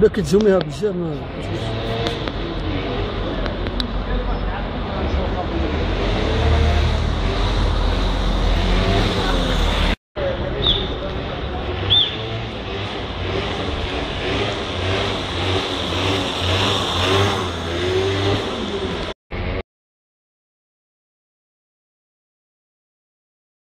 بلا كتزوميها بزاف ما